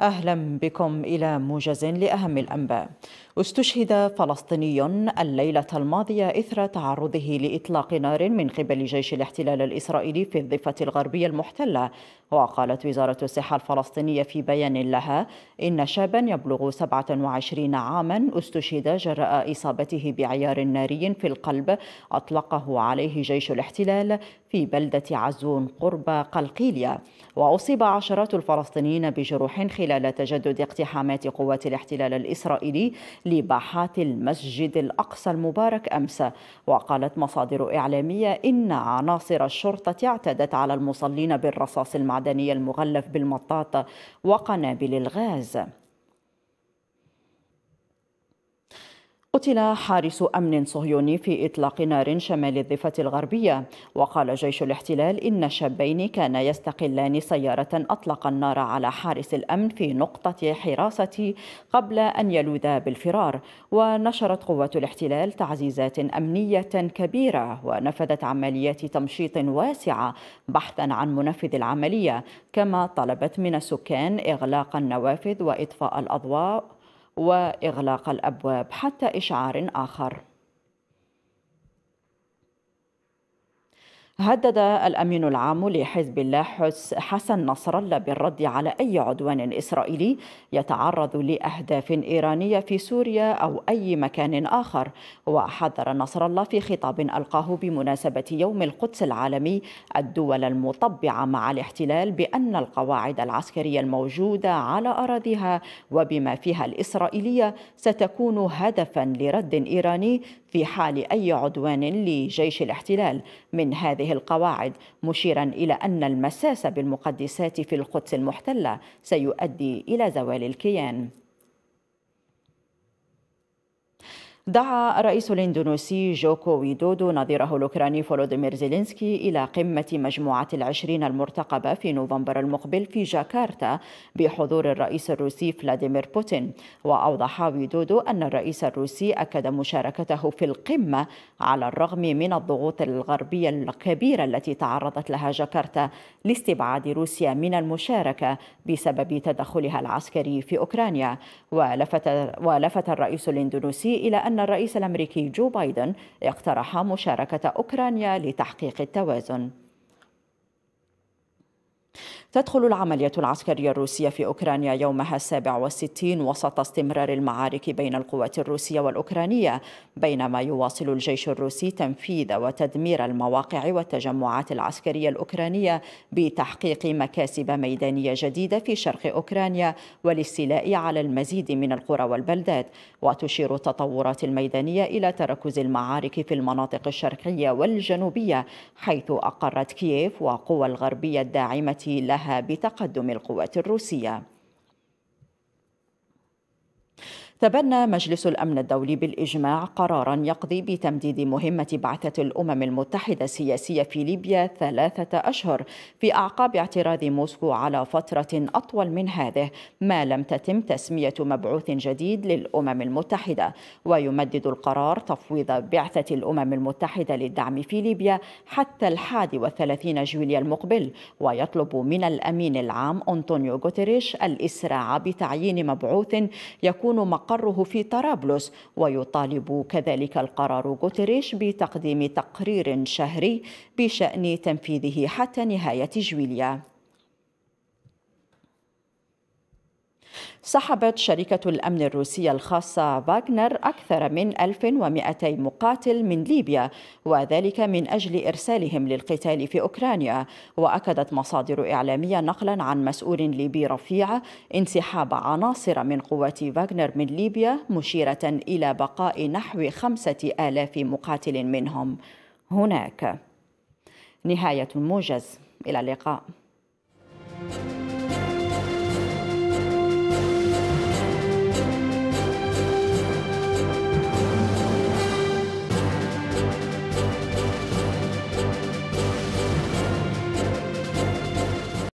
أهلا بكم إلى موجز لأهم الأنباء. استشهد فلسطيني الليلة الماضية إثر تعرضه لإطلاق نار من قبل جيش الاحتلال الإسرائيلي في الضفة الغربية المحتلة. وقالت وزارة الصحة الفلسطينية في بيان لها إن شابا يبلغ 27 عاما استشهد جراء إصابته بعيار ناري في القلب أطلقه عليه جيش الاحتلال في بلدة عزون قرب قلقيلية وأصيب عشرات الفلسطينيين بجروح خلال تجدد اقتحامات قوات الاحتلال الإسرائيلي لباحات المسجد الأقصى المبارك أمس. وقالت مصادر إعلامية إن عناصر الشرطة اعتدت على المصلين بالرصاص المعدني المغلف بالمطاط وقنابل الغاز. قتل حارس أمن صهيوني في إطلاق نار شمال الضفة الغربية. وقال جيش الاحتلال إن شابين كانا يستقلان سيارة أطلق النار على حارس الأمن في نقطة حراسة قبل أن يلوذا بالفرار. ونشرت قوات الاحتلال تعزيزات أمنية كبيرة ونفذت عمليات تمشيط واسعة بحثا عن منفذ العملية. كما طلبت من السكان إغلاق النوافذ وإطفاء الأضواء وإغلاق الأبواب حتى إشعار آخر. هدد الأمين العام لحزب الله حسن نصر الله بالرد على أي عدوان إسرائيلي يتعرض لأهداف إيرانية في سوريا أو أي مكان آخر. وحذر نصر الله في خطاب ألقاه بمناسبة يوم القدس العالمي الدول المطبعة مع الاحتلال بأن القواعد العسكرية الموجودة على أراضيها وبما فيها الإسرائيلية ستكون هدفا لرد إيراني في حال أي عدوان لجيش الاحتلال. من هذه القواعد مشيرا إلى أن المساس بالمقدسات في القدس المحتلة سيؤدي إلى زوال الكيان. دعا الرئيس الإندونيسي جوكو ويدودو نظيره الأوكراني فولوديمير زيلينسكي إلى قمة مجموعة العشرين المرتقبة في نوفمبر المقبل في جاكرتا بحضور الرئيس الروسي فلاديمير بوتين. وأوضح ويدودو أن الرئيس الروسي أكد مشاركته في القمة على الرغم من الضغوط الغربية الكبيرة التي تعرضت لها جاكرتا لاستبعاد روسيا من المشاركة بسبب تدخلها العسكري في أوكرانيا. ولفت, ولفت الرئيس الإندونيسي إلى أن أن الرئيس الأمريكي جو بايدن اقترح مشاركة أوكرانيا لتحقيق التوازن. تدخل العملية العسكرية الروسية في أوكرانيا يومها السابع والستين وسط استمرار المعارك بين القوات الروسية والأوكرانية بينما يواصل الجيش الروسي تنفيذ وتدمير المواقع والتجمعات العسكرية الأوكرانية بتحقيق مكاسب ميدانية جديدة في شرق أوكرانيا والاستيلاء على المزيد من القرى والبلدات وتشير التطورات الميدانية إلى تركز المعارك في المناطق الشرقية والجنوبية حيث أقرت كييف وقوى الغربية الداعمة لها بتقدم القوات الروسية. تبنى مجلس الأمن الدولي بالإجماع قرارا يقضي بتمديد مهمة بعثة الأمم المتحدة السياسية في ليبيا ثلاثة أشهر في أعقاب اعتراض موسكو على فترة أطول من هذه ما لم تتم تسمية مبعوث جديد للأمم المتحدة. ويمدد القرار تفويض بعثة الأمم المتحدة للدعم في ليبيا حتى الحادي والثلاثين جويليا المقبل. ويطلب من الأمين العام أنطونيو غوتيريش الإسراع بتعيين مبعوث يكون مقر مقره في طرابلس ويطالب كذلك القرار غوتريش بتقديم تقرير شهري بشأن تنفيذه حتى نهاية جويليا. سحبت شركة الأمن الروسية الخاصة فاغنر أكثر من 1200 مقاتل من ليبيا وذلك من أجل إرسالهم للقتال في أوكرانيا. وأكدت مصادر إعلامية نقلا عن مسؤول ليبي رفيع انسحاب عناصر من قوات فاغنر من ليبيا مشيرة إلى بقاء نحو خمسة آلاف مقاتل منهم. هناك. نهاية الموجز. إلى اللقاء.